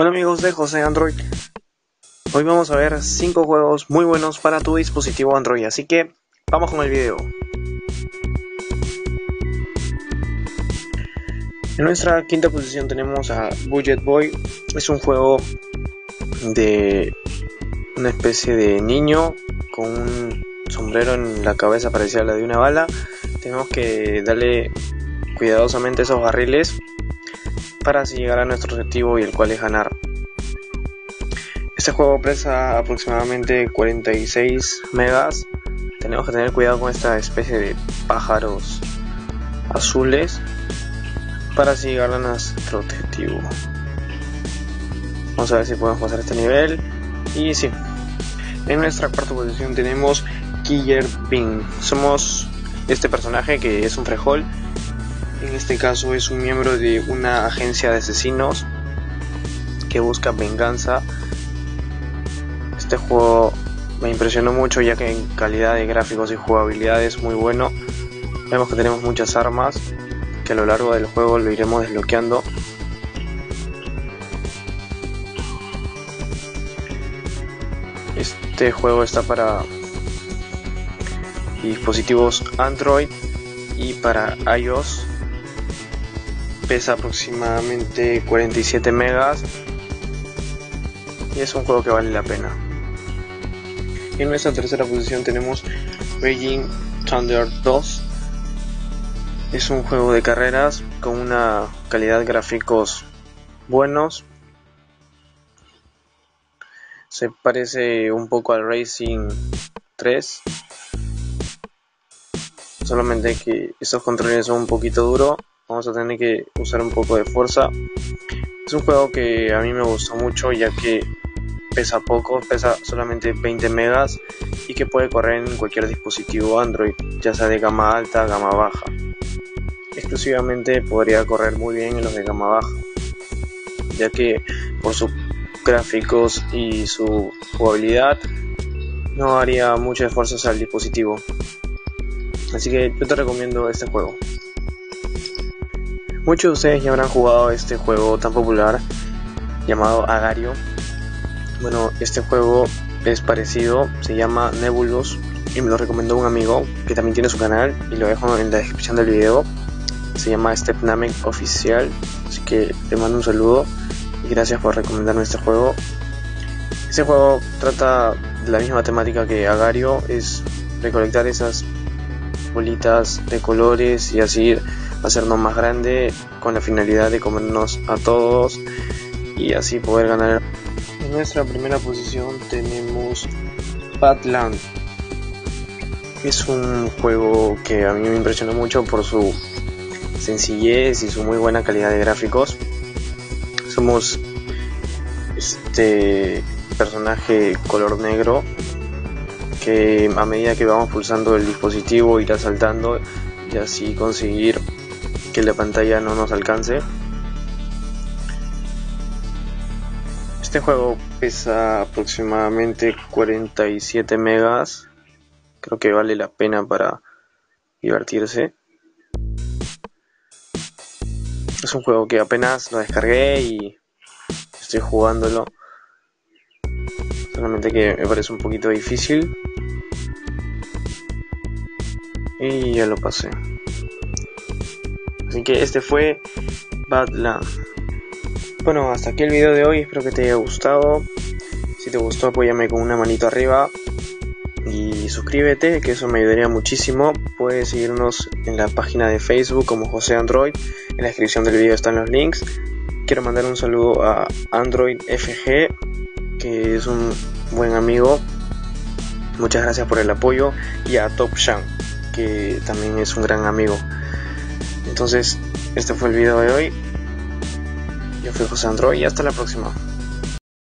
Hola amigos de José Android. Hoy vamos a ver 5 juegos muy buenos para tu dispositivo Android, así que vamos con el video. En nuestra quinta posición tenemos a Budget Boy. Es un juego de una especie de niño con un sombrero en la cabeza parecida a la de una bala. Tenemos que darle cuidadosamente esos barriles para así llegar a nuestro objetivo y el cual es ganar. Este juego pesa aproximadamente 46 megas. Tenemos que tener cuidado con esta especie de pájaros azules para así llegar a nuestro objetivo. Vamos a ver si podemos pasar este nivel. Y sí. En nuestra cuarta posición tenemos Killer Bean. Somos este personaje que es un frejol en este caso es un miembro de una agencia de asesinos que busca venganza. Este juego me impresionó mucho ya que en calidad de gráficos y jugabilidad es muy bueno. Vemos que tenemos muchas armas que a lo largo del juego lo iremos desbloqueando. Este juego está para dispositivos Android y para iOS pesa aproximadamente 47 megas y es un juego que vale la pena. En nuestra tercera posición tenemos Raging Thunder 2. Es un juego de carreras con una calidad gráficos buenos. Se parece un poco al Racing 3. Solamente que estos controles son un poquito duros vamos a tener que usar un poco de fuerza. Es un juego que a mí me gustó mucho ya que pesa poco, pesa solamente 20 megas y que puede correr en cualquier dispositivo Android, ya sea de gama alta, gama baja. Exclusivamente podría correr muy bien en los de gama baja, ya que por sus gráficos y su jugabilidad no haría mucho esfuerzo al dispositivo. Así que yo te recomiendo este juego. Muchos de ustedes ya habrán jugado este juego tan popular llamado Agario. Bueno, este juego es parecido, se llama Nebulous y me lo recomendó un amigo que también tiene su canal y lo dejo en la descripción del video. Se llama Stepnamek Oficial, así que te mando un saludo y gracias por recomendarme este juego. Este juego trata de la misma temática que Agario, es recolectar esas bolitas de colores y así hacernos más grande con la finalidad de comernos a todos y así poder ganar. En nuestra primera posición tenemos Badland. Es un juego que a mí me impresionó mucho por su sencillez y su muy buena calidad de gráficos. Somos este personaje color negro que a medida que vamos pulsando el dispositivo irá saltando y así conseguir que la pantalla no nos alcance. Este juego pesa aproximadamente 47 megas. Creo que vale la pena para divertirse. Es un juego que apenas lo descargué y estoy jugándolo. Solamente que me parece un poquito difícil. Y ya lo pasé. Así que este fue Badland. Bueno, hasta aquí el video de hoy. Espero que te haya gustado. Si te gustó, apóyame con una manito arriba. Y suscríbete, que eso me ayudaría muchísimo. Puedes seguirnos en la página de Facebook como José Android. En la descripción del video están los links. Quiero mandar un saludo a Android FG, que es un buen amigo. Muchas gracias por el apoyo. Y a Top Shan, que también es un gran amigo. Entonces, este fue el video de hoy. Yo fui José Andro y hasta la próxima.